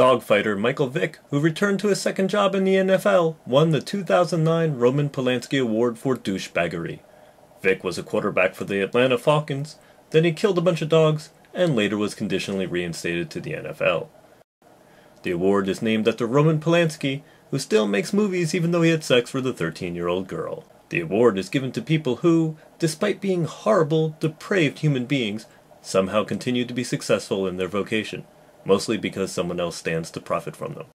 Dogfighter Michael Vick, who returned to his second job in the NFL, won the 2009 Roman Polanski Award for douchebaggery. Vick was a quarterback for the Atlanta Falcons, then he killed a bunch of dogs, and later was conditionally reinstated to the NFL. The award is named after Roman Polanski, who still makes movies even though he had sex with a 13 year old girl. The award is given to people who, despite being horrible, depraved human beings, somehow continue to be successful in their vocation, mostly because someone else stands to profit from them.